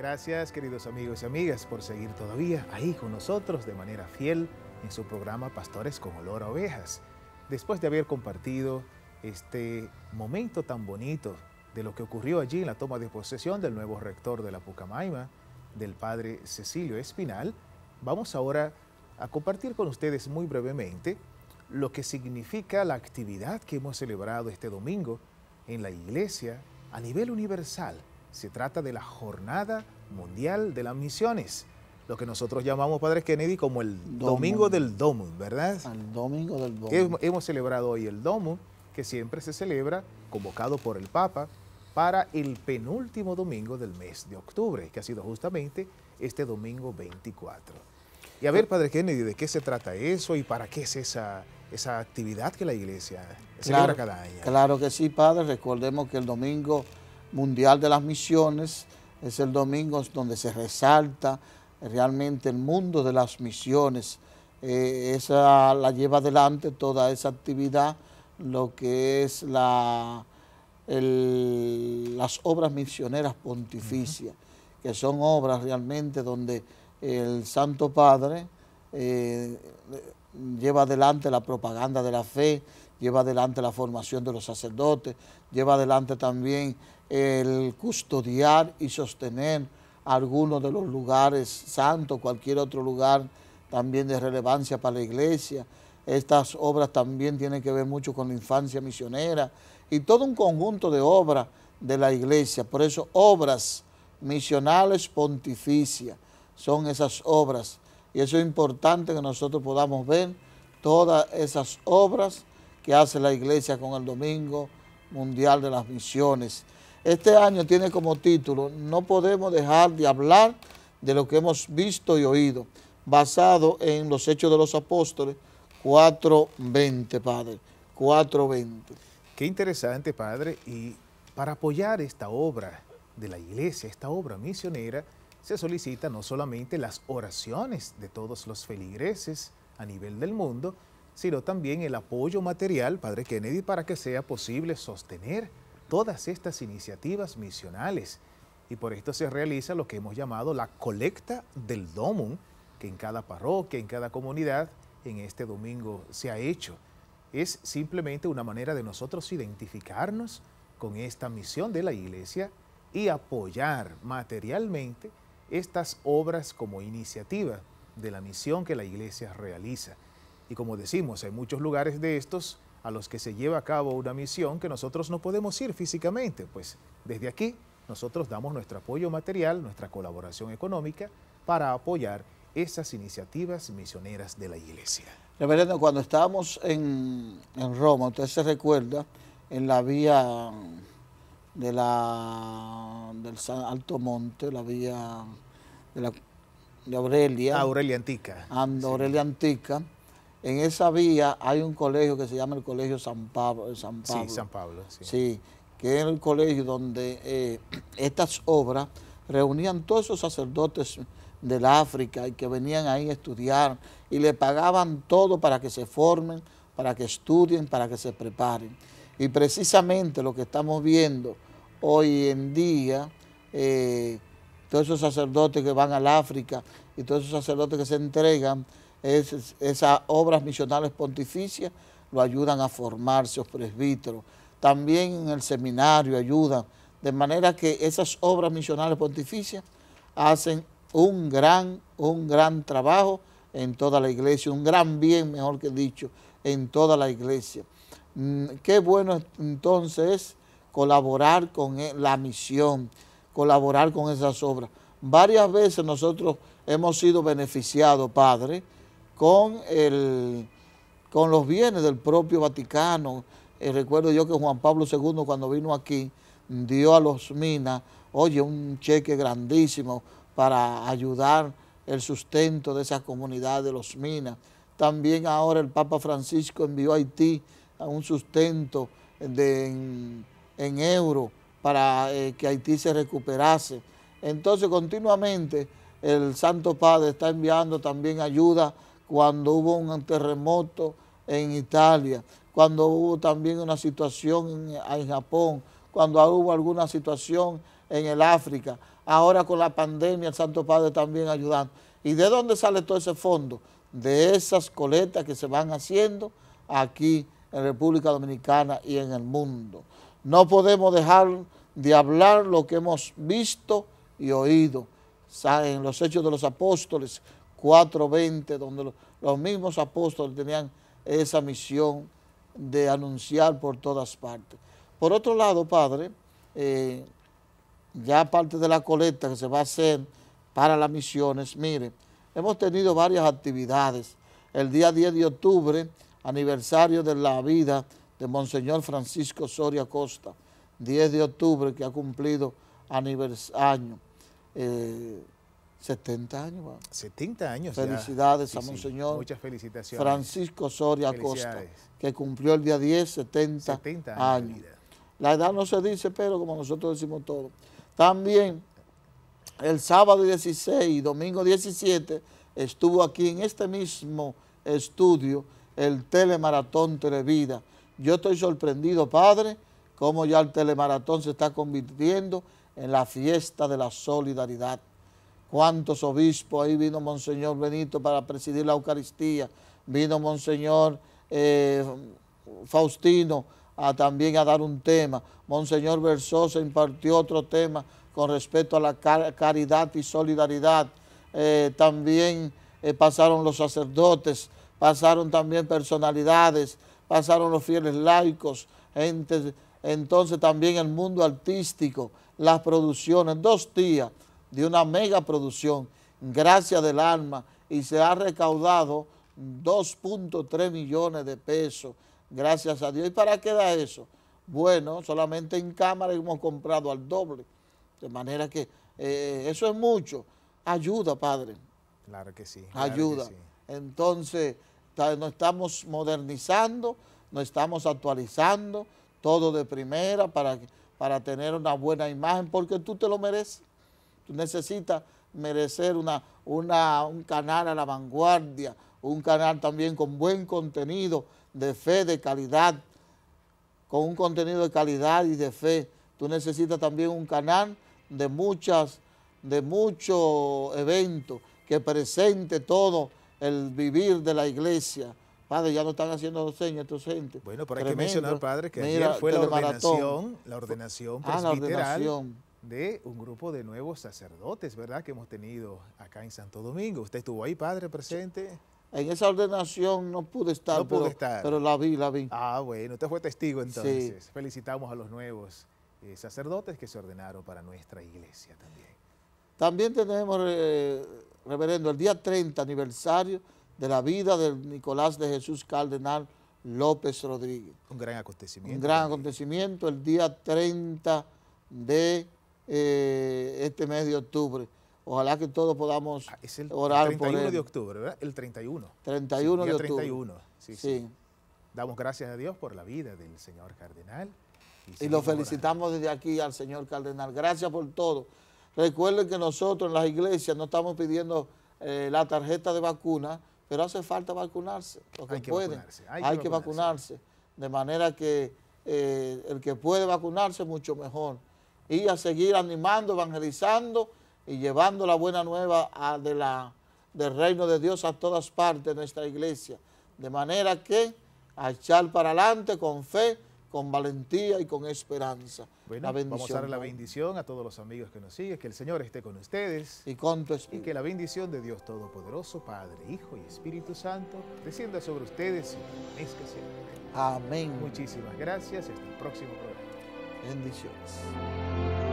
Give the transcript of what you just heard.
Gracias queridos amigos y amigas por seguir todavía ahí con nosotros de manera fiel en su programa Pastores con Olor a Ovejas. Después de haber compartido este momento tan bonito de lo que ocurrió allí en la toma de posesión del nuevo rector de la Pucamaima, del padre Cecilio Espinal, vamos ahora a compartir con ustedes muy brevemente lo que significa la actividad que hemos celebrado este domingo en la iglesia a nivel universal. Se trata de la Jornada Mundial de las Misiones, lo que nosotros llamamos, Padre Kennedy, como el Domingo del Domo, ¿verdad? El Domingo del Domo. Hemos, celebrado hoy el Domo, que siempre se celebra, convocado por el Papa, para el penúltimo domingo del mes de octubre, que ha sido justamente este domingo 24. Y a ver, Padre Kennedy, ¿de qué se trata eso y para qué es esa, esa actividad que la iglesia celebra cada año? Claro que sí, Padre. Recordemos que el Domingo Mundial de las Misiones es el domingo donde se resalta realmente el mundo de las misiones. Eh, esa la lleva adelante toda esa actividad, lo que es la, el, las obras misioneras pontificias, que son obras realmente donde el Santo Padre eh, lleva adelante la propaganda de la fe, lleva adelante la formación de los sacerdotes, lleva adelante también el custodiar y sostener algunos de los lugares santos, cualquier otro lugar también de relevancia para la iglesia. Estas obras también tienen que ver mucho con la infancia misionera y todo un conjunto de obras de la iglesia. Por eso obras misionales pontificias son esas obras. Y eso es importante que nosotros podamos ver todas esas obras que hace la iglesia con el Domingo Mundial de las Misiones. Este año tiene como título, no podemos dejar de hablar de lo que hemos visto y oído, basado en los Hechos de los Apóstoles 4.20, Padre, 4.20. Qué interesante, Padre, y para apoyar esta obra de la iglesia, esta obra misionera, se solicita no solamente las oraciones de todos los feligreses a nivel del mundo, sino también el apoyo material, Padre Kennedy, para que sea posible sostener todas estas iniciativas misionales. Y por esto se realiza lo que hemos llamado la colecta del domum, que en cada parroquia, en cada comunidad, en este domingo se ha hecho. Es simplemente una manera de nosotros identificarnos con esta misión de la iglesia y apoyar materialmente estas obras como iniciativa de la misión que la iglesia realiza. Y como decimos, hay muchos lugares de estos a los que se lleva a cabo una misión que nosotros no podemos ir físicamente. Pues desde aquí nosotros damos nuestro apoyo material, nuestra colaboración económica para apoyar esas iniciativas misioneras de la iglesia. Reverendo, cuando estábamos en, en Roma, usted se recuerda, en la vía de la, del Alto Monte, la vía de, la, de Aurelia. Ah, Aurelia Antica. And, Aurelia Antica. En esa vía hay un colegio que se llama el Colegio San Pablo. San Pablo. Sí, San Pablo. Sí. sí, que es el colegio donde eh, estas obras reunían todos esos sacerdotes del África y que venían ahí a estudiar y le pagaban todo para que se formen, para que estudien, para que se preparen. Y precisamente lo que estamos viendo hoy en día, eh, todos esos sacerdotes que van al África y todos esos sacerdotes que se entregan, es, esas obras misionales pontificias lo ayudan a formarse los presbíteros. También en el seminario ayudan, de manera que esas obras misionales pontificias hacen un gran, un gran trabajo en toda la iglesia, un gran bien, mejor que dicho, en toda la iglesia. Mm, qué bueno entonces colaborar con e, la misión, colaborar con esas obras. Varias veces nosotros hemos sido beneficiados, Padre, con, el, con los bienes del propio Vaticano. Eh, recuerdo yo que Juan Pablo II cuando vino aquí dio a los minas, oye, un cheque grandísimo para ayudar el sustento de esa comunidad de los minas. También ahora el Papa Francisco envió a Haití a un sustento en, en euro para eh, que Haití se recuperase. Entonces continuamente el Santo Padre está enviando también ayuda cuando hubo un terremoto en Italia, cuando hubo también una situación en, en Japón, cuando hubo alguna situación en el África. ahora con la pandemia el Santo Padre también ayudando. ¿Y de dónde sale todo ese fondo? De esas coletas que se van haciendo aquí en República Dominicana y en el mundo. No podemos dejar de hablar lo que hemos visto y oído en los Hechos de los Apóstoles 4.20, donde los mismos apóstoles tenían esa misión de anunciar por todas partes. Por otro lado, Padre, eh, ya parte de la colecta que se va a hacer para las misiones, mire, hemos tenido varias actividades. El día 10 de octubre, aniversario de la vida de Monseñor Francisco Soria Costa, 10 de octubre que ha cumplido aniversario, eh, 70 años. 70 años. Felicidades a Monseñor Muchas felicitaciones. Francisco Soria Costa, que cumplió el día 10, 70, 70 años. La edad no se dice, pero como nosotros decimos todo. También el sábado 16 y domingo 17 estuvo aquí en este mismo estudio el telemaratón Televida. Yo estoy sorprendido, padre, cómo ya el telemaratón se está convirtiendo en la fiesta de la solidaridad. Cuántos obispos, ahí vino Monseñor Benito para presidir la Eucaristía, vino Monseñor eh, Faustino también a dar un tema. Monseñor Versosa impartió otro tema con respecto a la caridad y solidaridad. Eh, también eh, pasaron los sacerdotes, pasaron también personalidades, pasaron los fieles laicos, entonces también el mundo artístico, las producciones, dos días de una mega producción, gracias del alma, y se ha recaudado 2.3 millones de pesos gracias a Dios. ¿Y para qué da eso? Bueno, solamente en cámara hemos comprado al doble, de manera que eh, eso es mucho. Ayuda, Padre. Claro que sí. Ayuda. Entonces, nos estamos modernizando, nos estamos actualizando, todo de primera para, para tener una buena imagen, porque tú te lo mereces. Tú necesitas merecer una, una, un canal a la vanguardia, un canal también con buen contenido, de fe, de calidad, con un contenido de calidad y de fe. Tú necesitas también un canal de muchas, de muchos eventos que presente todo el vivir de la iglesia. Padre, ya no están haciendo señas estos gente. Bueno, pero hay que mencionar, Padre, que ayer fue la ordenación, la ordenación ah, presbiteral de un grupo de nuevos sacerdotes, ¿verdad?, que hemos tenido acá en Santo Domingo. ¿Usted estuvo ahí, Padre, presente? En esa ordenación no pude estar, pero, la vi, la vi. Ah, bueno, usted fue testigo entonces. Felicitamos a los nuevos eh, sacerdotes que se ordenaron para nuestra iglesia también. También tenemos, eh, reverendo, el día 30 aniversario de la vida de Nicolás de Jesús Cardenal López Rodríguez. Un gran acontecimiento. Un gran acontecimiento el día 30 de eh, este mes de octubre. Ojalá que todos podamos ah, orar por él. El 31 de octubre, ¿verdad? El 31. 31 de octubre. 31, sí, sí, Damos gracias a Dios por la vida del señor cardenal. Y, lo felicitamos desde aquí al señor cardenal. Gracias por todo. Recuerden que nosotros en las iglesias no estamos pidiendo eh, la tarjeta de vacuna, pero hace falta vacunarse. hay que Vacunarse, hay, que, vacunarse. De manera que eh, el que puede vacunarse, mucho mejor. Y a seguir animando, evangelizando y llevando la buena nueva de la, del reino de Dios a todas partes de nuestra iglesia. De manera que a echar para adelante con fe, con valentía y con esperanza. Bueno, vamos a dar la bendición a todos los amigos que nos siguen, que el Señor esté con ustedes. Y con tu espíritu. Y que la bendición de Dios Todopoderoso, Padre, Hijo y Espíritu Santo, descienda sobre ustedes y que siempre. Amén. Muchísimas gracias. Hasta el próximo programa. Bendiciones.